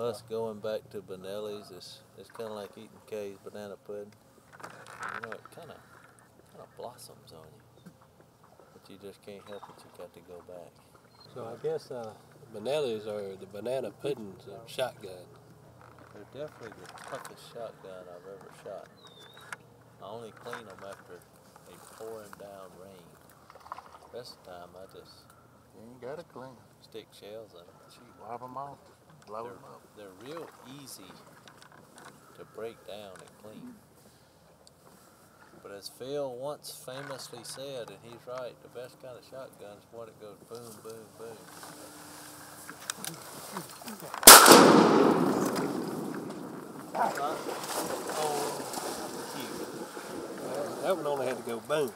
us going back to Benelli's is it's kind of like eating Kay's banana pudding. You know, it kind of kind of blossoms on you, but you just can't help it. You got to go back. So I guess uh, Benelli's are the banana puddings of shotgun. They're definitely the toughest shotgun I've ever shot. I only clean them after a pouring down rain. Rest of the time, I just You ain't got to clean. stick shells in them. She wipe them off, blow They're, them up. they're real easy to break down and clean. But as Phil once famously said, and he's right, the best kind of shotgun is one that goes boom, boom, boom. Right? Oh, cute. Well, that one only had to go boom.